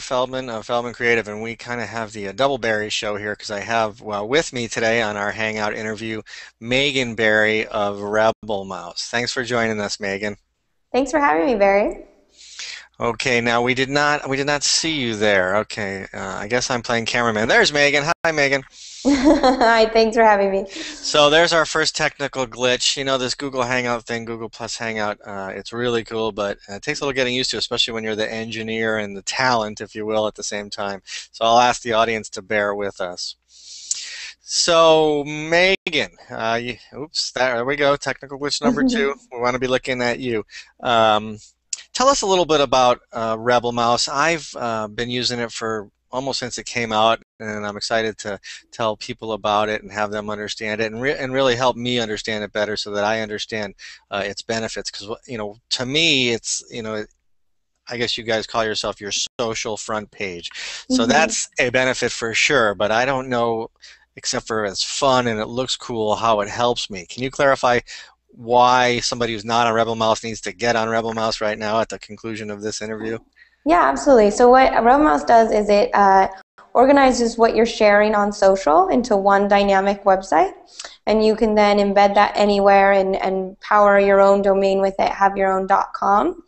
Feldman of Feldman Creative, and we kind of have the uh, double Barry show here because I have well, with me today on our Hangout interview Megan Berry of Rebel Mouse. Thanks for joining us, Megan. Thanks for having me, Barry. Okay, now we did not we did not see you there. Okay, uh, I guess I'm playing cameraman. There's Megan. Hi, Megan. Hi, thanks for having me. So there's our first technical glitch. You know this Google Hangout thing, Google Plus Hangout. Uh, it's really cool, but it takes a little getting used to, especially when you're the engineer and the talent, if you will, at the same time. So I'll ask the audience to bear with us. So Megan, uh, you, oops, there we go. Technical glitch number two. we want to be looking at you. Um, tell us a little bit about uh, Rebel Mouse. I've uh, been using it for almost since it came out, and I'm excited to tell people about it and have them understand it, and re- and really help me understand it better, so that I understand uh, its benefits. Because you know, to me, it's you know. I guess you guys call yourself your social front page. So mm-hmm. that's a benefit for sure, but I don't know, except for it's fun and it looks cool, how it helps me. Can you clarify why somebody who's not on Rebel Mouse needs to get on Rebel Mouse right now at the conclusion of this interview? Yeah, absolutely. So what Rebel Mouse does is it uh, organizes what you're sharing on social into one dynamic website, and you can then embed that anywhere and, and power your own domain with it, have your own .com.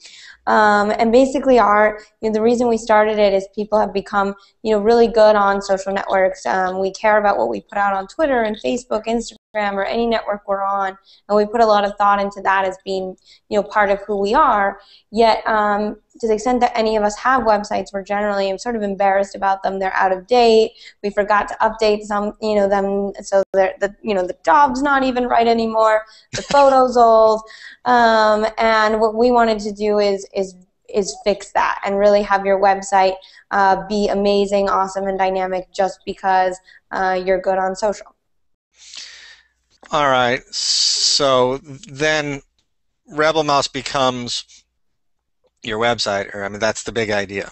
Um, and basically, our you know, the reason we started it is people have become you know really good on social networks. Um, we care about what we put out on Twitter and Facebook, Instagram, or any network we're on, and we put a lot of thought into that as being you know part of who we are. Yet, um, to the extent that any of us have websites, we're generally sort of embarrassed about them. They're out of date. We forgot to update some, you know, them so the you know the job's not even right anymore. The photo's old, um, and what we wanted to do is is is fix that and really have your website uh, be amazing, awesome, and dynamic just because uh, you're good on social. All right. So then Rebel Mouse becomes your website, or I mean, that's the big idea.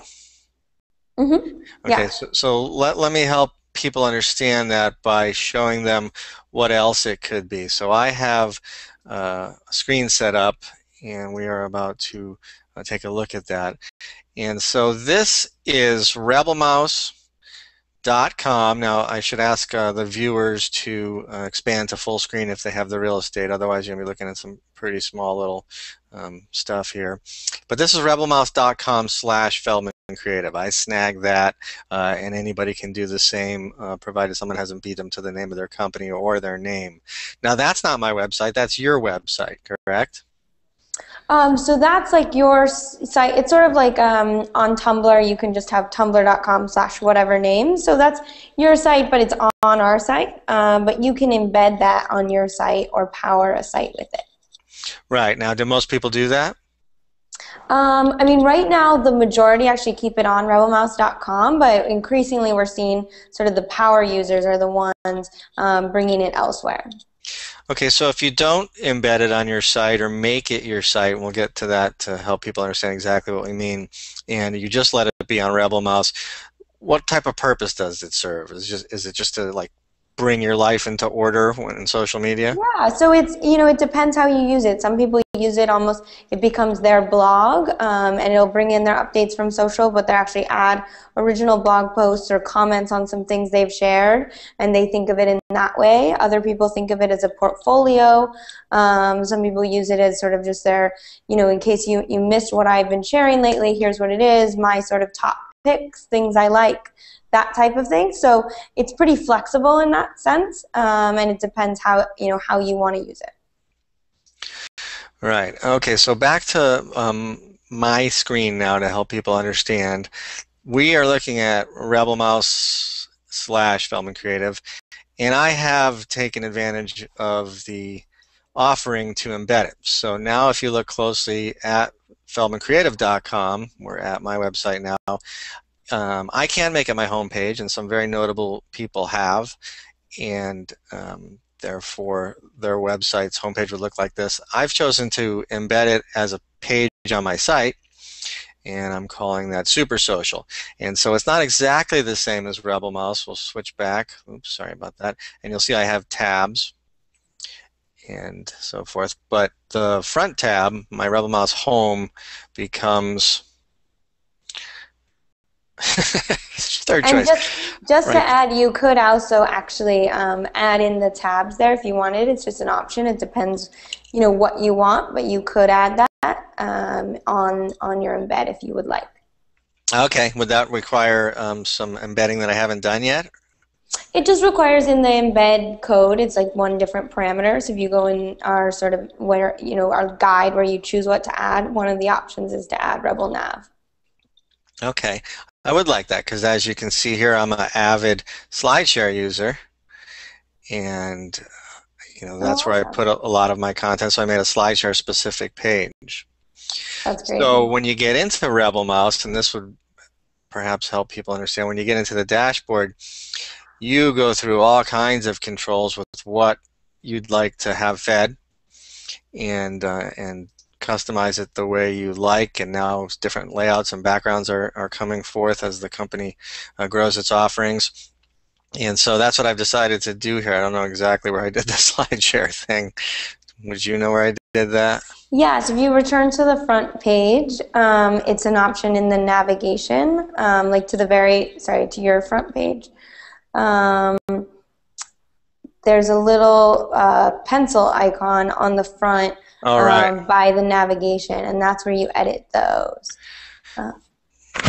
Mm-hmm. Okay, yeah. so, so let, let me help people understand that by showing them what else it could be. So I have uh, a screen set up, and we are about to uh, take a look at that. And so this is rebelmouse.com. Now I should ask uh, the viewers to uh, expand to full screen if they have the real estate. Otherwise, you're going to be looking at some pretty small little um, stuff here. But this is rebelmouse.com slash Feldman Creative. I snag that, uh, and anybody can do the same, uh, provided someone hasn't beat them to the name of their company or their name. Now, that's not my website. That's your website, correct? Um, so that's like your site. It's sort of like um, on Tumblr. You can just have tumblr.com slash whatever name. So that's your site, but it's on our site. Um, but you can embed that on your site or power a site with it. Right. Now, do most people do that? Um, I mean, right now the majority actually keep it on rebelmouse.com, but increasingly we're seeing sort of the power users are the ones um, bringing it elsewhere. Okay, so if you don't embed it on your site or make it your site, we'll get to that to help people understand exactly what we mean, and you just let it be on Rebel Mouse, what type of purpose does it serve? Is, just, is it just to like bring your life into order in social media? Yeah, so it's you know it depends how you use it. Some people use it almost it becomes their blog, um, and it'll bring in their updates from social, but they actually add original blog posts or comments on some things they've shared, and they think of it in that way. Other people think of it as a portfolio. Um, some people use it as sort of just their you know in case you you missed what I've been sharing lately. Here's what it is. My sort of top picks, things I like that type of thing. So it's pretty flexible in that sense, um, and it depends how you know how you want to use it. Right. Okay. So back to um, my screen now to help people understand. We are looking at Rebel Mouse slash Feldman Creative, and I have taken advantage of the offering to embed it. So now, if you look closely at feldmancreative.com, we're at my website now um, I can make it my homepage, and some very notable people have, and um, therefore their website's homepage would look like this. I've chosen to embed it as a page on my site, and I'm calling that Super Social. And so it's not exactly the same as Rebel Mouse. We'll switch back. Oops, sorry about that. And you'll see I have tabs and so forth. But the front tab, my Rebel Mouse home, becomes Third And choice. just, just to add, you could also actually um, add in the tabs there if you wanted. It's just an option. It depends, you know, what you want, but you could add that um, on on your embed if you would like. Okay, would that require um, some embedding that I haven't done yet? It just requires in the embed code, it's like one different parameter. So if you go in our sort of where you know our guide where you choose what to add, one of the options is to add Rebel Nav. Okay, I would like that because as you can see here, I'm an avid SlideShare user, and you know that's where I put a, a lot of my content. So I made a SlideShare specific page. That's great. So when you get into Rebel Mouse, and this would perhaps help people understand, when you get into the dashboard, you go through all kinds of controls with what you'd like to have fed, and uh, and customize it the way you like. And now different layouts and backgrounds are, are coming forth as the company uh, grows its offerings. And so that's what I've decided to do here. I don't know exactly where I did the SlideShare thing. Would you know where I did that? Yes, if you return to the front page, um, it's an option in the navigation, um, like to the very, sorry, to your front page. Um, there's a little uh, pencil icon on the front All right. um, by the navigation, and that's where you edit those.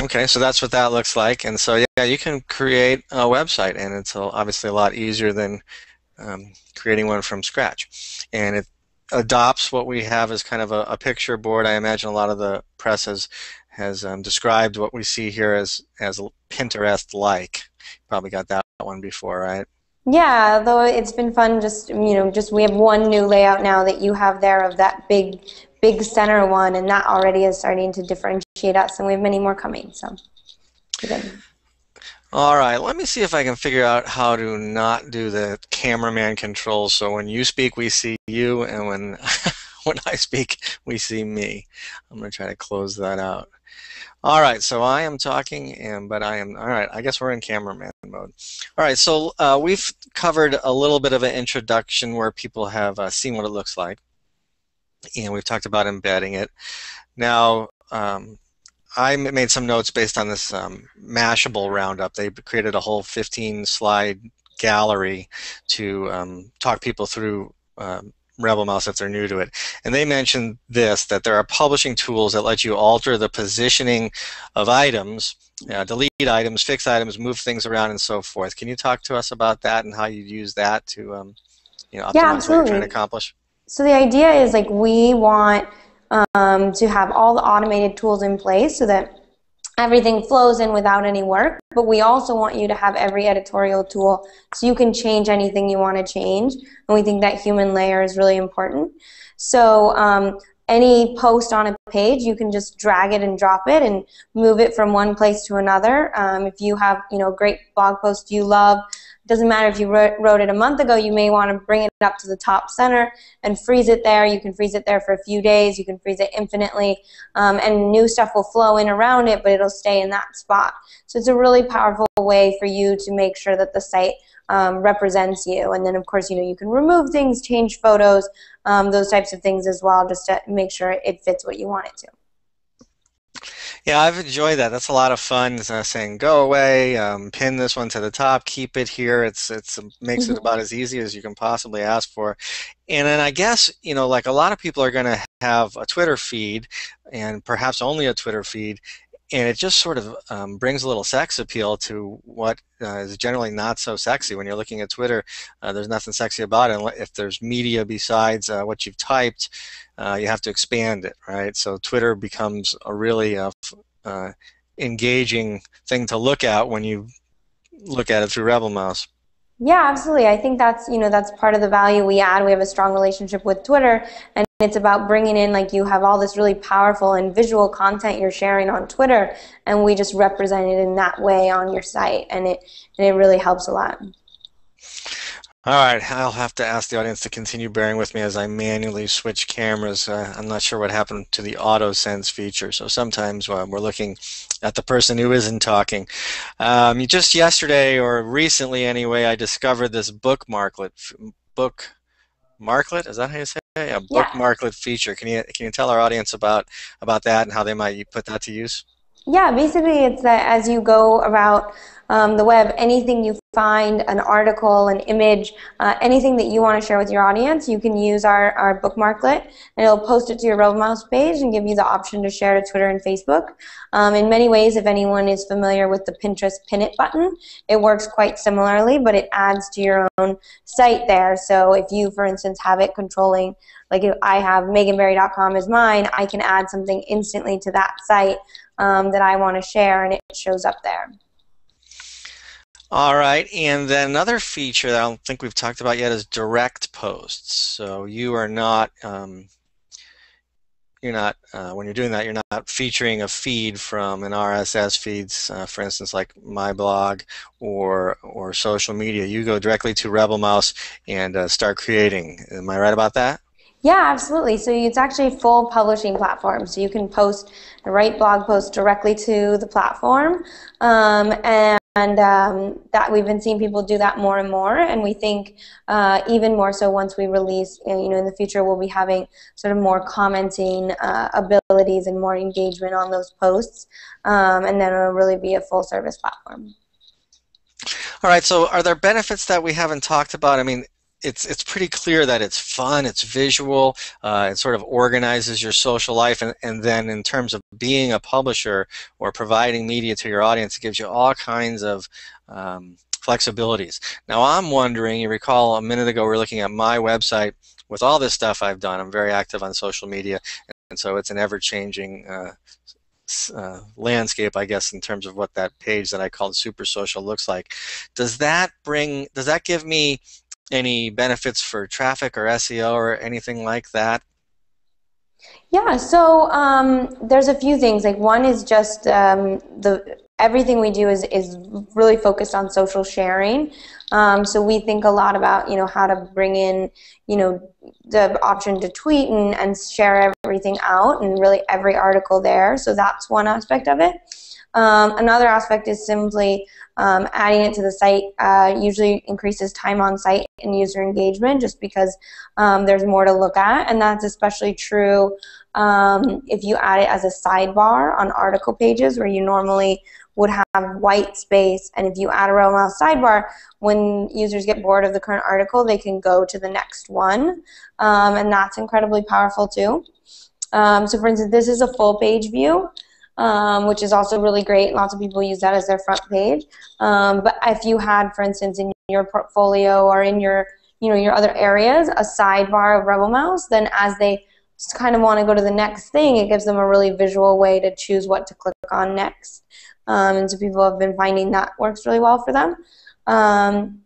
Okay, so that's what that looks like. And so, yeah, you can create a website, and it's obviously a lot easier than um, creating one from scratch. And it adopts what we have as kind of a, a picture board. I imagine a lot of the press has, has um, described what we see here as, as Pinterest-like. Probably got that one before, right? Yeah, though it's been fun. Just you know, just we have one new layout now that you have there of that big, big center one, and that already is starting to differentiate us, and we have many more coming. So, good. All right, let me see if I can figure out how to not do the cameraman controls so when you speak we see you and when when I speak we see me. I'm going to try to close that out. All right, so I am talking and but I am all right, I guess we're in cameraman mode. All right, so uh, we've covered a little bit of an introduction where people have uh, seen what it looks like and we've talked about embedding it. Now, um, I made some notes based on this um, Mashable roundup. They created a whole 15 slide gallery to um, talk people through um, Rebel Mouse if they're new to it. And they mentioned this that there are publishing tools that let you alter the positioning of items, uh, delete items, fix items, move things around, and so forth. Can you talk to us about that and how you use that to um, you know, optimize Yeah, what you're trying to accomplish? So the idea is like we want um, to have all the automated tools in place so that everything flows in without any work. But we also want you to have every editorial tool so you can change anything you want to change. And we think that human layer is really important. So um, any post on a page, you can just drag it and drop it and move it from one place to another. Um, if you have, you know, great blog post you love, doesn't matter if you wrote, it a month ago, you may want to bring it up to the top center and freeze it there. You can freeze it there for a few days. You can freeze it infinitely. Um, and new stuff will flow in around it, but it'll stay in that spot. So it's a really powerful way for you to make sure that the site um, represents you. And then, of course, you know, you can remove things, change photos, um, those types of things as well, just to make sure it fits what you want it to. Yeah, I've enjoyed that. That's a lot of fun. Uh, saying go away, um, pin this one to the top, keep it here. It's it's um, makes it Mhm. about as easy as you can possibly ask for. And then I guess you know, like a lot of people are going to have a Twitter feed, and perhaps only a Twitter feed, and it just sort of um, brings a little sex appeal to what uh, is generally not so sexy. When you're looking at Twitter, uh, there's nothing sexy about it. If there's media besides uh, what you've typed, uh, you have to expand it, right? So Twitter becomes a really uh, uh, engaging thing to look at when you look at it through Rebel Mouse. Yeah, absolutely. I think that's you know that's part of the value we add. We have a strong relationship with Twitter, and it's about bringing in like you have all this really powerful and visual content you're sharing on Twitter, and we just represent it in that way on your site, and it and it really helps a lot. All right, I'll have to ask the audience to continue bearing with me as I manually switch cameras. Uh, I'm not sure what happened to the auto sense feature, so sometimes uh, we're looking at the person who isn't talking. Um, just yesterday or recently, anyway, I discovered this bookmarklet. Book marklet is that how you say it? A bookmarklet feature. Can you can you tell our audience about about that and how they might put that to use? Yeah, basically, it's that as you go about um, the web, anything you find, an article, an image, uh, anything that you want to share with your audience, you can use our, our bookmarklet and it'll post it to your Rebel Mouse page and give you the option to share to Twitter and Facebook. Um, in many ways, if anyone is familiar with the Pinterest pin it button, it works quite similarly, but it adds to your own site there. So if you, for instance, have it controlling, like if I have meganberry.com as mine, I can add something instantly to that site um, that I want to share and it shows up there. All right, and then another feature that I don't think we've talked about yet is direct posts. So you are not, um, you're not, uh, when you're doing that, you're not featuring a feed from an RSS feeds, uh, for instance, like my blog or or social media. You go directly to Rebel Mouse and uh, start creating. Am I right about that? Yeah, absolutely. So it's actually a full publishing platform. So you can post, write blog posts directly to the platform, um, and and um, that we've been seeing people do that more and more. And we think uh, even more so once we release you know in the future we'll be having sort of more commenting uh, abilities and more engagement on those posts. Um, and then it'll really be a full service platform. All right. So are there benefits that we haven't talked about? I mean it's it's pretty clear that it's fun, it's visual, uh, it sort of organizes your social life, and, and then in terms of being a publisher or providing media to your audience, it gives you all kinds of um, flexibilities. Now I'm wondering, you recall a minute ago we were looking at my website with all this stuff I've done. I'm very active on social media, and so it's an ever-changing uh, uh, landscape, I guess, in terms of what that page that I called Super Social looks like. Does that bring? Does that give me any benefits for traffic or SEO or anything like that? Yeah, so um, there's a few things. Like one is just um, the everything we do is is really focused on social sharing. Um, so we think a lot about you know how to bring in you know the option to tweet and, and share everything out and really every article there. So that's one aspect of it. Um, another aspect is simply um, adding it to the site uh, usually increases time on site and user engagement just because um, there's more to look at, and that's especially true um, if you add it as a sidebar on article pages where you normally would have white space, and if you add a Rebel Mouse sidebar, when users get bored of the current article, they can go to the next one, um, and that's incredibly powerful too. Um, so for instance, this is a full page view um, which is also really great. Lots of people use that as their front page. Um, but if you had, for instance, in your portfolio or in your you know your other areas a sidebar of Rebel Mouse, then as they kind of want to go to the next thing, it gives them a really visual way to choose what to click on next. Um, and so people have been finding that works really well for them. Um,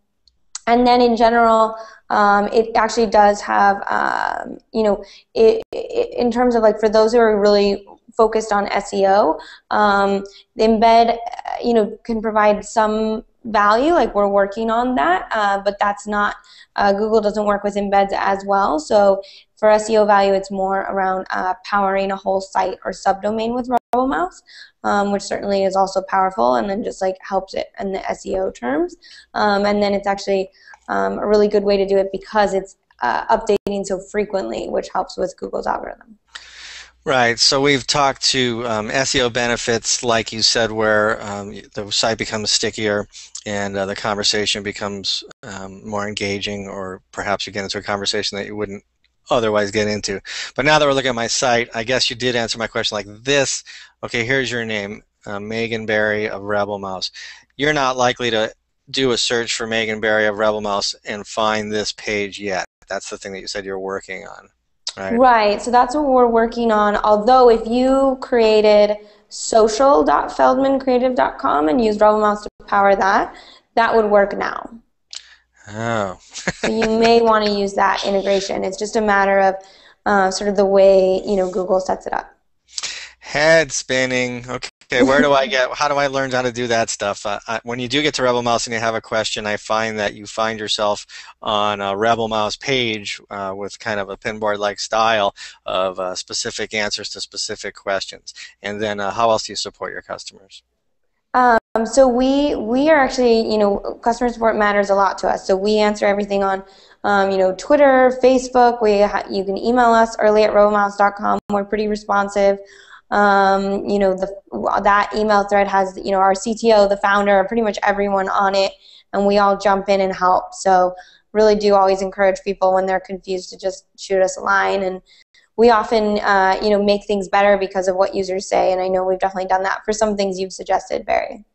and then in general, um, it actually does have, um, you know, it, it, in terms of like for those who are really focused on SEO. Um, embed, uh, you know, can provide some value, like we're working on that, uh, but that's not, uh, Google doesn't work with embeds as well. So for SEO value, it's more around uh, powering a whole site or subdomain with Rebel Mouse, um, which certainly is also powerful and then just like helps it in the SEO terms. Um, and then it's actually um, a really good way to do it because it's uh, updating so frequently, which helps with Google's algorithm. Right. So we've talked to um, SEO benefits, like you said, where um, the site becomes stickier and uh, the conversation becomes um, more engaging, or perhaps you get into a conversation that you wouldn't otherwise get into. But now that we're looking at my site, I guess you did answer my question like this. Okay, here's your name, uh, Megan Berry of Rebel Mouse. You're not likely to do a search for Megan Berry of Rebel Mouse and find this page yet. That's the thing that you said you're working on. Right. right. So that's what we're working on. Although if you created social.feldmancreative.com and used Rebel Mouse to power that, that would work now. Oh. so you may want to use that integration. It's just a matter of uh, sort of the way you know Google sets it up. Head spinning. Okay. Okay, where do I get? How do I learn how to do that stuff? Uh, I, when you do get to Rebel Mouse and you have a question, I find that you find yourself on a Rebel Mouse page uh, with kind of a pinboard-like style of uh, specific answers to specific questions. And then, uh, how else do you support your customers? Um, so we we are actually, you know, customer support matters a lot to us. So we answer everything on, um, you know, Twitter, Facebook. We you can email us early at rebelmouse.com. We're pretty responsive. Um, you know, the, that email thread has, you know, our CTO, the founder, pretty much everyone on it, and we all jump in and help. So really do always encourage people when they're confused to just shoot us a line and we often uh, you know make things better because of what users say and i know we've definitely done that for some things you've suggested barry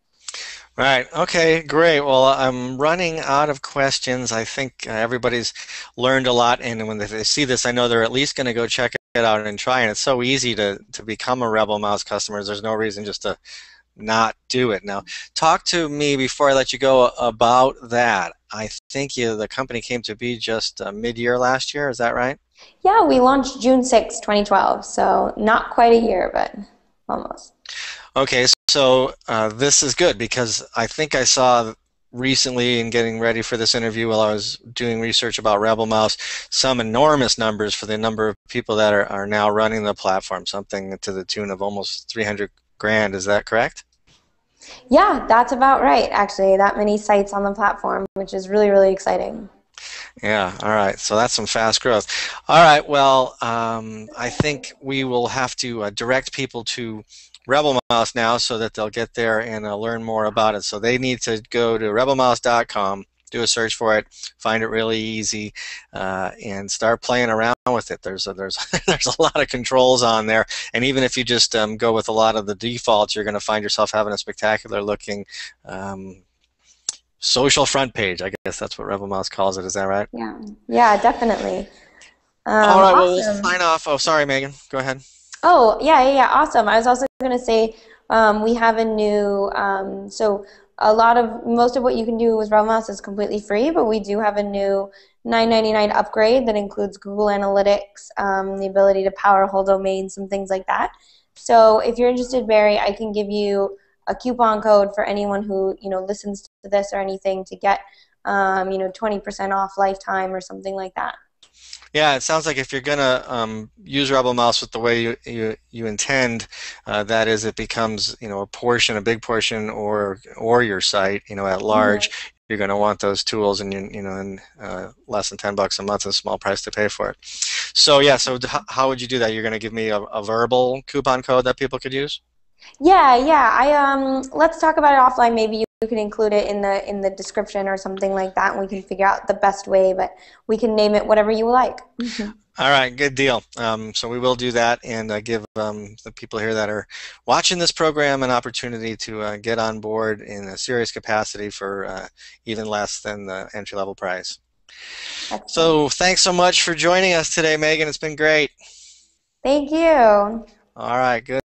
Right. Okay. Great. Well, I'm running out of questions. I think uh, everybody's learned a lot, and when they see this, I know they're at least going to go check it out and try. And it's so easy to to become a Rebel Mouse customer. There's no reason just to not do it. Now, talk to me before I let you go about that. I think you, the company came to be just uh, mid-year last year. Is that right? Yeah, we launched June 6, 2012. So not quite a year, but almost. Okay, so uh, this is good because I think I saw recently in getting ready for this interview while I was doing research about Rebel Mouse some enormous numbers for the number of people that are, are now running the platform, something to the tune of almost 300 grand. Is that correct? Yeah, that's about right, actually. That many sites on the platform, which is really, really exciting. Yeah, all right. So that's some fast growth. All right, well, um, I think we will have to uh, direct people to Rebel Mouse now so that they'll get there and uh, learn more about it. So they need to go to rebelmouse.com do a search for it, find it really easy, uh, and start playing around with it. There's a, there's there's a lot of controls on there, and even if you just um, go with a lot of the defaults, you're going to find yourself having a spectacular looking um, social front page. I guess that's what Rebel Mouse calls it. Is that right? Yeah, yeah, definitely. Um, All right, awesome. well, we'll sign off. Oh, sorry, Megan. Go ahead. Oh, yeah, yeah, yeah. Awesome. I was also going to say um, we have a new, um, so a lot of most of what you can do with Mouse is completely free, but we do have a new 9.99 upgrade that includes Google Analytics, um, the ability to power whole domains, some things like that. So if you're interested, Barry, I can give you a coupon code for anyone who you know listens to this or anything to get um, you know 20% off lifetime or something like that. Yeah, it sounds like if you're going to um, use Rebel Mouse with the way you, you, you intend, uh, that is, it becomes you know a portion, a big portion, or or your site, you know, at large. Mm-hmm. You're going to want those tools, and you, you know, and uh, less than ten bucks a month is a small price to pay for it. So yeah, so how would you do that? You're going to give me a, a verbal coupon code that people could use? Yeah, yeah. I um, let's talk about it offline. Maybe you you can include it in the in the description or something like that and we can figure out the best way but we can name it whatever you like. All right good deal. Um, so we will do that and uh, give um, the people here that are watching this program an opportunity to uh, get on board in a serious capacity for uh, even less than the entry level price. Excellent. so thanks so much for joining us today megan. It's been great. Thank you. All right good